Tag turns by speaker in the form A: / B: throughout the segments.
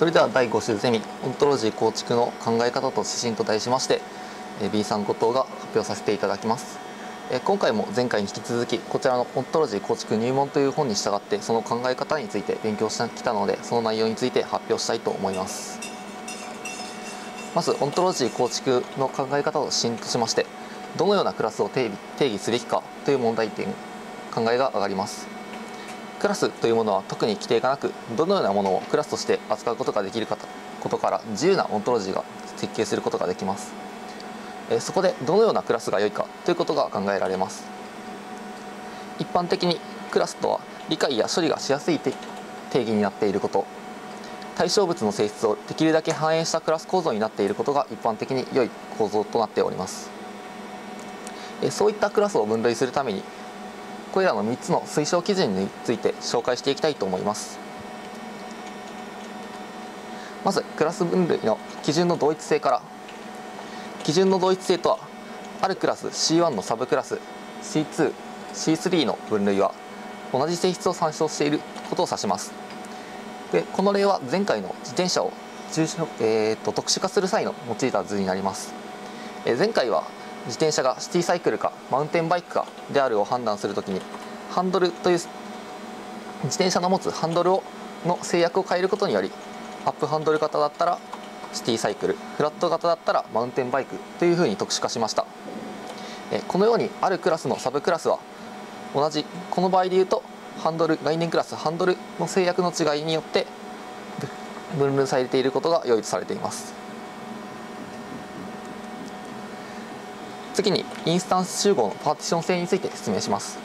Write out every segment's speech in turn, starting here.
A: それでは第5週ゼミオントロジー構築の考え方と指針と題しまして B さん後藤が発表させていただきます。今回も前回に引き続きこちらのオントロジー構築入門という本に従ってその考え方について勉強してきたのでその内容について発表したいと思います。まずオントロジー構築の考え方と指針としましてどのようなクラスを定義すべきかという問題点考えが上がります。クラスというものは特に規定がなくどのようなものをクラスとして扱うことができるかことから自由なオントロジーが設計することができます。そこでどのようなクラスが良いかということが考えられます。一般的にクラスとは理解や処理がしやすい定義になっていること。対象物の性質をできるだけ反映したクラス構造になっていることが一般的に良い構造となっております。そういったクラスを分類するためにこれらの3つの推奨基準について紹介していきたいと思います。まずクラス分類の基準の同一性から。基準の同一性とはあるクラス C1 のサブクラス C2、C3 の分類は同じ性質を参照していることを指します。でこの例は前回の自転車を、えーと、特殊化する際の用いた図になります、え、前回は自転車がシティサイクルかマウンテンバイクかであるを判断するときにハンドルという自転車の持つハンドルをの制約を変えることによりアップハンドル型だったらシティサイクルフラット型だったらマウンテンバイクというふうに特殊化しました。このようにあるクラスのサブクラスは同じこの場合でいうとハンドル概念クラスハンドルの制約の違いによって分類されていることが良いとされています。次にインスタンス集合のパーティション性について説明します。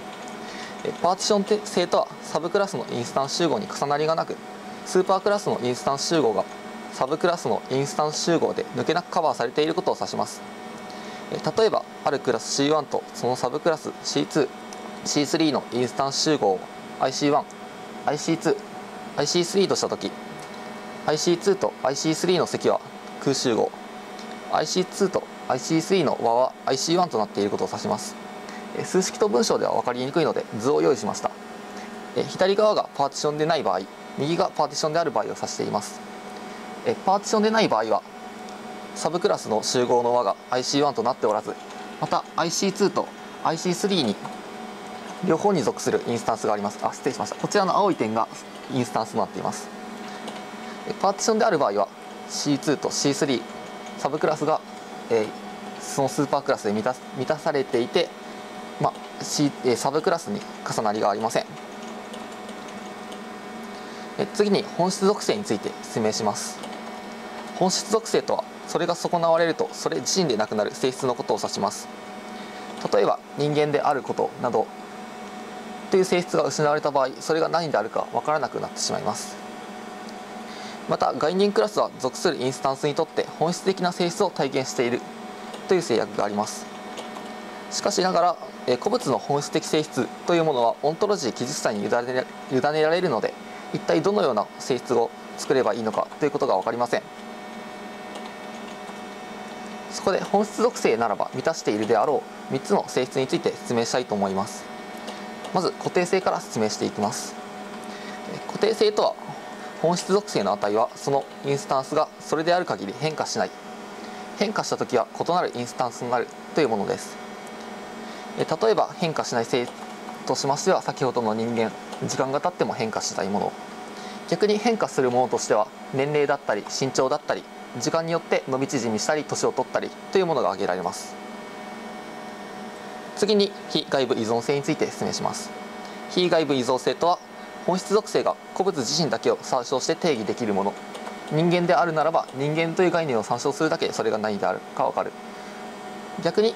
A: パーティション性とはサブクラスのインスタンス集合に重なりがなくスーパークラスのインスタンス集合がサブクラスのインスタンス集合で抜けなくカバーされていることを指します。例えばあるクラス C1 とそのサブクラス C2、C3 のインスタンス集合を IC1、IC2、IC3 としたとき IC2 と IC3 の積は空集合。IC2 と IC3 の和は IC1 となっていることを指します数式と文章では分かりにくいので図を用意しました左側がパーティションでない場合右がパーティションである場合を指していますパーティションでない場合はサブクラスの集合の和が IC1 となっておらずまた IC2 と IC3 に両方に属するインスタンスがありますあ失礼しましたこちらの青い点がインスタンスとなっていますパーティションである場合は C2 と C3 サブクラスがえ、そのスーパークラスで満た満たされていて、まあえ、サブクラスに重なりがありません。え次に本質属性について説明します。本質属性とはそれが損なわれるとそれ自身でなくなる性質のことを指します。例えば人間であることなどという性質が失われた場合それが何であるか分からなくなってしまいます。また概念クラスは属するインスタンスにとって本質的な性質を体現している。という制約があります。しかしながら古物の本質的性質というものはオントロジー記述者に委ね委ねられるので一体どのような性質を作ればいいのかということが分かりません。そこで本質属性ならば満たしているであろう3つの性質について説明したいと思います。まず固定性から説明していきます。固定性とは本質属性の値はそのインスタンスがそれである限り変化しない。変化した時は異なるインスタンスになるというものです。例えば変化しない性としましては先ほどの人間時間が経っても変化しないもの。逆に変化するものとしては年齢だったり身長だったり時間によって伸び縮みしたり年を取ったりというものが挙げられます。次に非外部依存性について説明します。非外部依存性とは本質属性が古物自身だけを参照して定義できるもの。人間であるならば人間という概念を参照するだけそれが何であるか分かる。逆に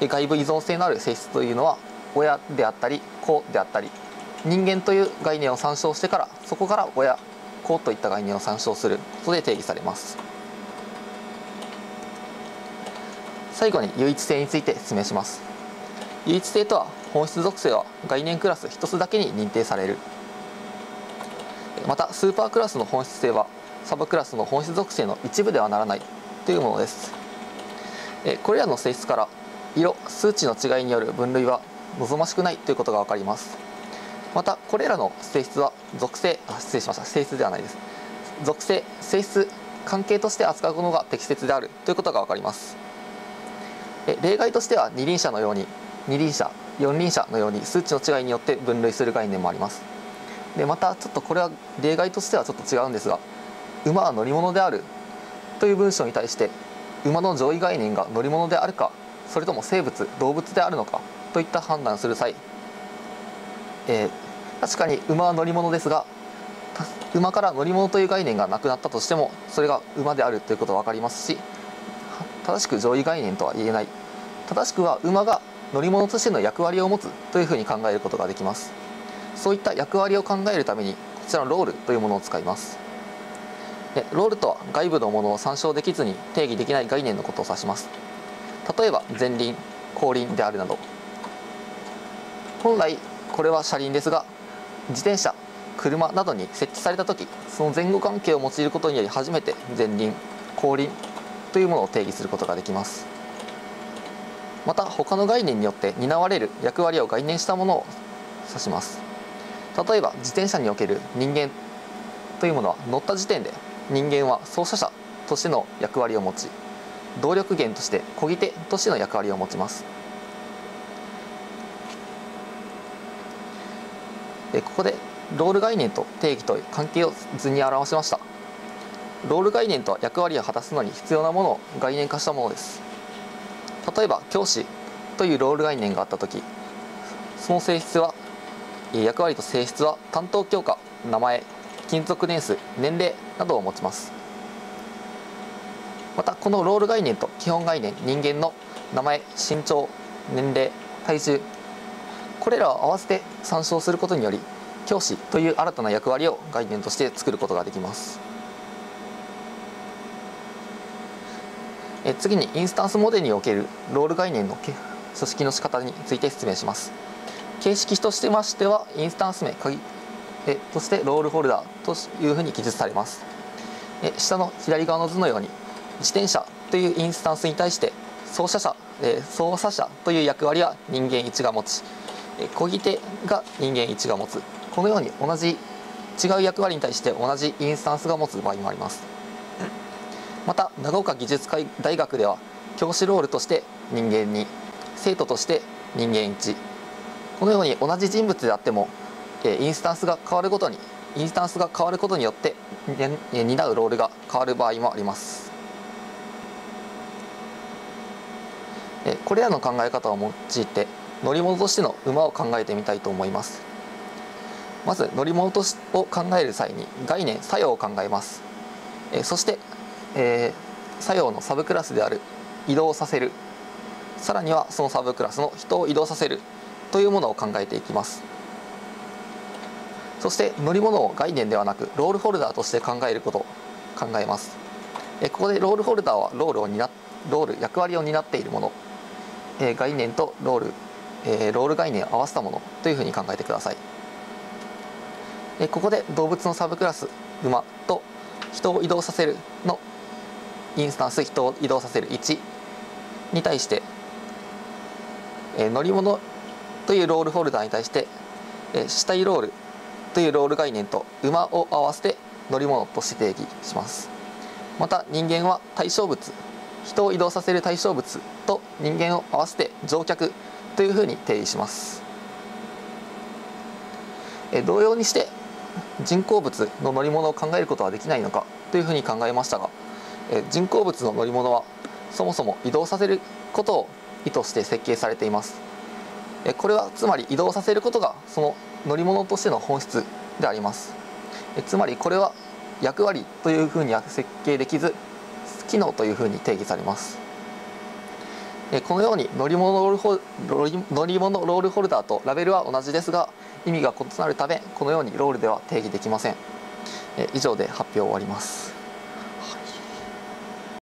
A: 外部依存性のある性質というのは親であったり子であったり人間という概念を参照してからそこから親子といった概念を参照する。ことで定義されます。最後に唯一性について説明します。唯一性とは本質属性は概念クラス1つだけに認定される。またスーパークラスの本質性はサブクラスの本質属性の一部ではならないというものです。これらの性質から色数値の違いによる分類は望ましくないということが分かります。またこれらの性質は属性あ失礼しました。性質ではないです。属性性質関係として扱うものが適切であるということが分かります。例外としては二輪車のように二輪車四輪車のように数値の違いによって分類する概念もあります。でまたちょっとこれは例外としてはちょっと違うんですが馬は乗り物であるという文章に対して馬の上位概念が乗り物であるかそれとも生物動物であるのかといった判断する際、えー、確かに馬は乗り物ですが馬から乗り物という概念がなくなったとしてもそれが馬であるということが分かりますし正しく上位概念とは言えない。正しくは馬が乗り物としての役割を持つというふうに考えることができます。そういった役割を考えるためにこちらのロールというものを使います。でロールとは外部のものを参照できずに定義できない概念のことを指します。例えば前輪後輪であるなど。本来これは車輪ですが自転車車などに設置された時その前後関係を用いることにより初めて前輪後輪というものを定義することができます。また他の概念によって担われる役割を概念したものを指します。例えば自転車における人間というものは乗った時点で人間は操作者としての役割を持ち動力源として漕ぎ手としての役割を持ちます。ここでロール概念と定義という関係を図に表しました。ロール概念とは役割を果たすのに必要なものを概念化したものです。例えば教師というロール概念があった時その性質は役割と性質は担当教科名前勤続年数年齢などを持ちます。またこのロール概念と基本概念人間の名前身長年齢体重これらを合わせて参照することにより教師という新たな役割を概念として作ることができます。え次にインスタンスモデルにおけるロール概念の組織の仕方について説明します。形式としてましてはインスタンス名鍵えとしてロールホルダーというふうに記述されます。え下の左側の図のように自転車というインスタンスに対して操作者、え操作者という役割は人間1が持ちえ漕ぎ手が人間1が持つ。このように同じ違う役割に対して同じインスタンスが持つ場合もあります。また長岡技術大学では教師ロールとして人間2生徒として人間1このように同じ人物であってもインスタンスが変わるごとにインスタンスが変わることによって担うロールが変わる場合もあります。これらの考え方を用いて乗り物としての馬を考えてみたいと思います。まず乗り物としを考える際に概念作用を考えます。そして、えー、作用のサブクラスである移動させる。さらにはそのサブクラスの人を移動させる。というものを考えていきます。そして乗り物を概念ではなくロールホルダーとして考えることを考えます。ここでロールホルダーはロールを担ロール役割を担っているもの。概念とロールロール概念を合わせたものというふうに考えてください。ここで動物のサブクラス馬と人を移動させるのインスタンス人を移動させる1に対して乗り物というロールホルダーに対して死体ロールというロール概念と馬を合わせて乗り物として定義します。また人間は対象物人を移動させる対象物と人間を合わせて乗客というふうに定義します。同様にして人工物の乗り物を考えることはできないのかというふうに考えましたが人工物の乗り物はそもそも移動させることを意図して設計されています。これはつまり移動させることがその乗り物としての本質であります。つまりこれは役割というふうには設計できず機能というふうに定義されます。このように乗り物ロール乗り物ロールホルダーとラベルは同じですが意味が異なるためこのようにロールでは定義できません。以上で発表を終わります。